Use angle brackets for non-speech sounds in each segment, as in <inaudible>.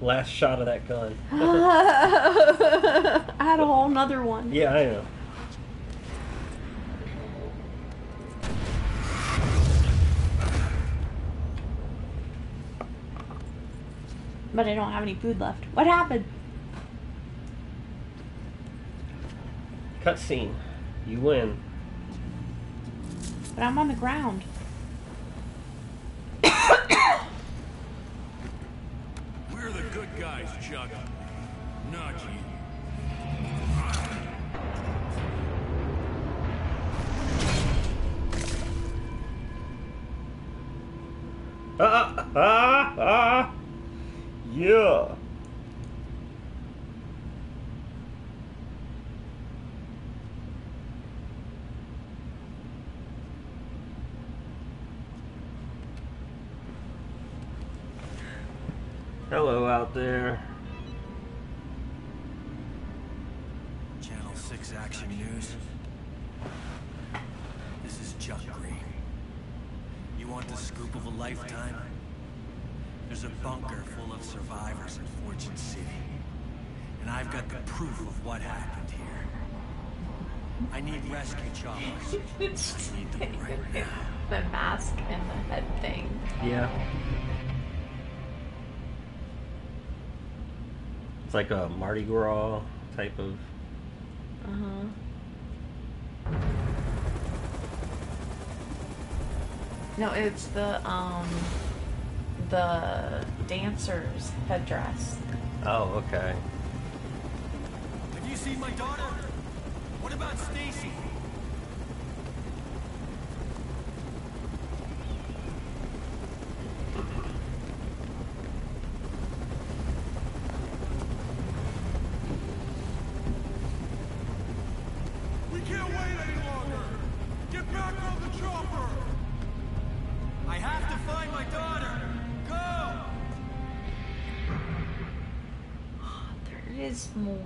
last shot of that gun. <laughs> I had a whole nother one. yeah, I know. But I don't have any food left. What happened? Cutscene. You win. But I'm on the ground. We're the guys, Chuck. Not you. Ah, ah, ah. Yeah. Hello out there. Channel 6 Action News. This is Chuck Greene. You want the scoop of a lifetime? There's a bunker full of survivors in Fortune City. And I've got the proof of what happened here. I need rescue choppers. <laughs> I need them right now. the mask and the head thing. Yeah. It's like a Mardi Gras type of. Uh huh. No, it's the um the dancer's headdress. Oh, okay. Have you seen my daughter? What about Stacey? Can't wait any longer! Get back on the chopper! I have to find my daughter. Go! Ah, there is more.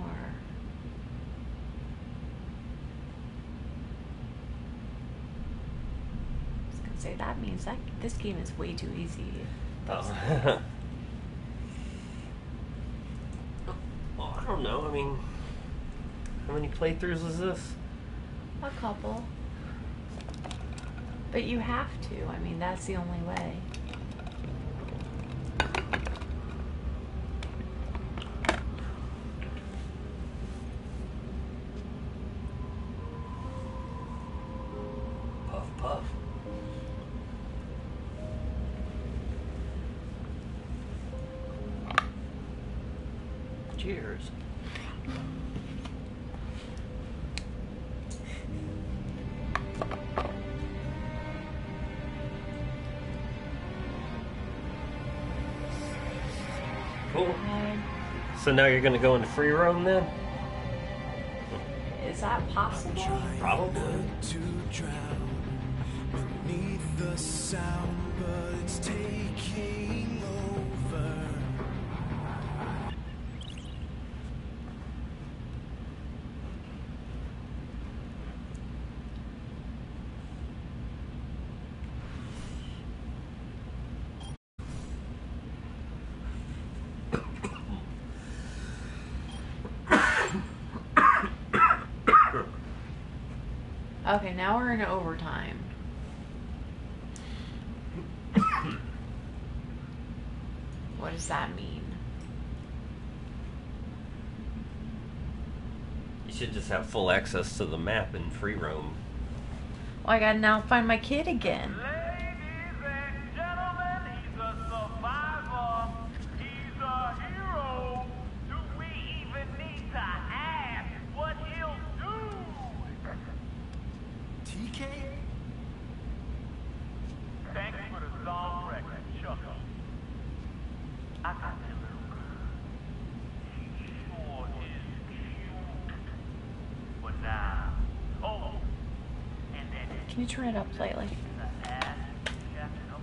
Was gonna say that means that this game is way too easy. Oh. <laughs> oh. well, I don't know. I mean, how many playthroughs is this? A couple. But you have to. I mean, that's the only way. Puff, puff. Cheers. Cool. So now you're gonna go into free roam then? is that possible? Probably. To drown beneath the sound, but it's taking over. Okay, now we're in overtime. <coughs> what does that mean? You should just have full access to the map in free roam. Well, I gotta now find my kid again. Can you turn it up slightly? the ass jacket up.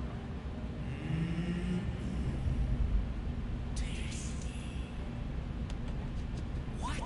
What?